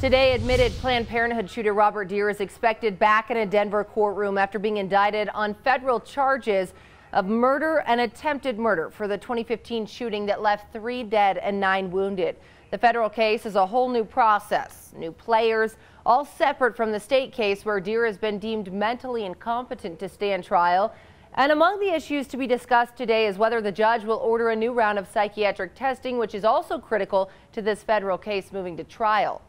Today, admitted Planned Parenthood shooter Robert Dear is expected back in a Denver courtroom after being indicted on federal charges of murder and attempted murder for the 2015 shooting that left three dead and nine wounded. The federal case is a whole new process, new players, all separate from the state case where Dear has been deemed mentally incompetent to stand trial. And among the issues to be discussed today is whether the judge will order a new round of psychiatric testing, which is also critical to this federal case moving to trial.